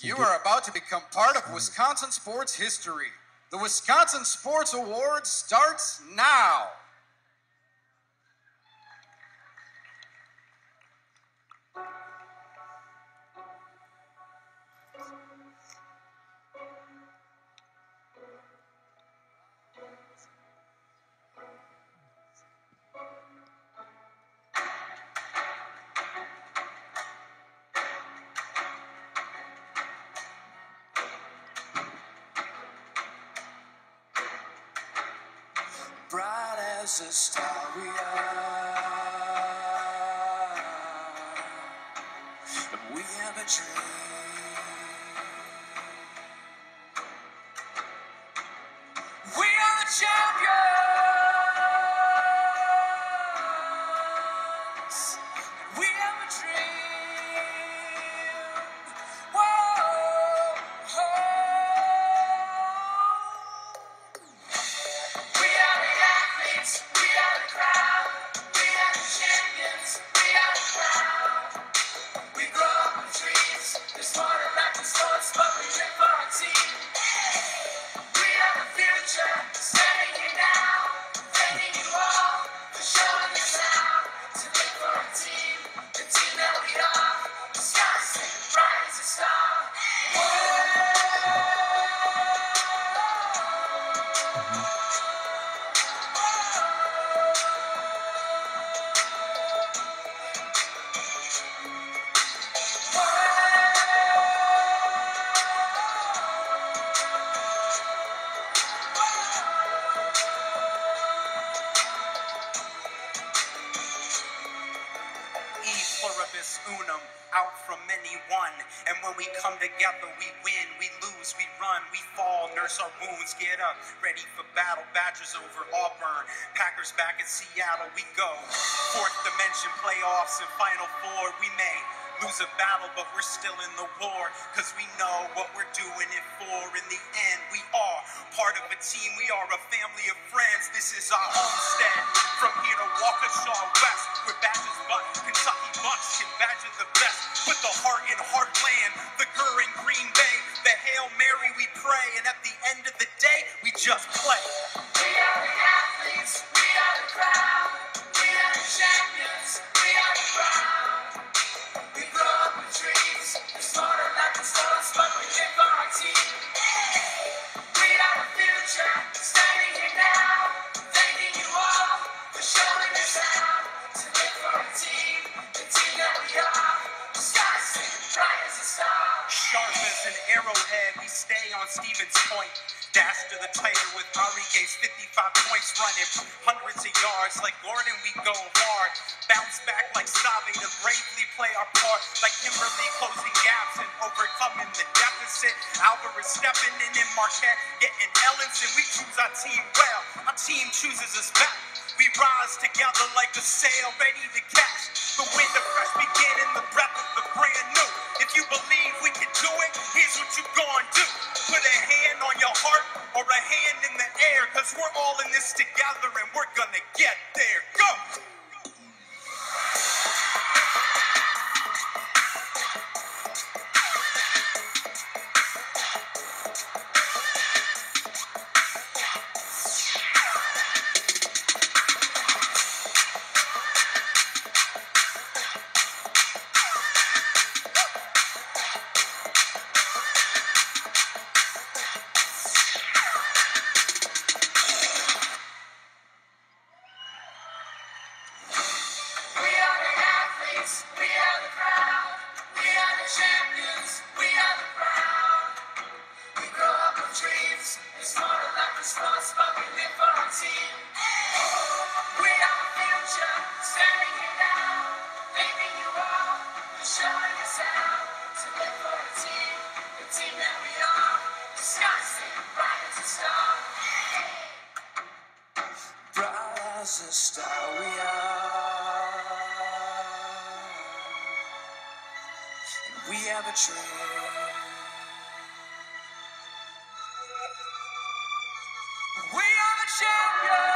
You are about to become part of Wisconsin sports history. The Wisconsin Sports Awards starts now. Bright as a star we are. And we have a dream. Pluribus unum, out from many one. And when we come together, we win, we lose, we run, we fall, nurse our wounds, get up, ready for battle. Badgers over Auburn, Packers back at Seattle, we go. Fourth dimension playoffs and Final Four, we may lose a battle, but we're still in the war. Cause we know what we're doing it for. In the end, we are part of a team, we are a family of friends. This is our homestead. From here to Waukesha West, where Badgers butt, Kentucky Bucks can badger the best. Put the heart in heartland, the Gur in Green Bay, the Hail Mary we pray, and at the end of the day, we just play. We are the athletes, on Stevens Point. Dash to the title with Enrique's 55 points running. Hundreds of yards like Gordon, we go hard. Bounce back like Save to bravely play our part. Like Kimberly closing gaps and overcoming the deficit. Alvarez stepping in in Marquette, getting Ellens, and we choose our team well. Our team chooses us back. We rise together like a sail ready to catch the wind of fresh beginning, the breath a hand in the air, cause we're all in this together and we're gonna get there. Go! To life than but we live for our team. We are the future, standing here now, showing us how to live for our team, the team that we are. Bright as a star. Bright as a star we are. We have a dream. Are